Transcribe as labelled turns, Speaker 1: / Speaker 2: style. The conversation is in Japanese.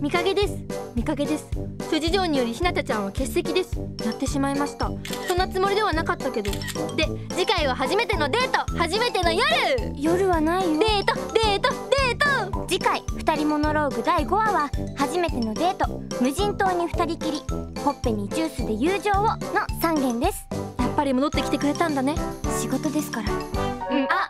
Speaker 1: 見かけです。見かけです。諸事情によりひなたちゃんは欠席です。やってしまいました。そんなつもりではなかったけど。で次回は初めてのデート。初めての夜。
Speaker 2: 夜はないよ。
Speaker 1: デート。デート。デート。
Speaker 2: 次回二人モノローグ。第5話は初めてのデート。無人島に二人きり。ほっぺにジュースで友情を。の3件です。
Speaker 1: やっぱり戻ってきてくれたんだね。
Speaker 2: 仕事ですから。
Speaker 1: うん。あうん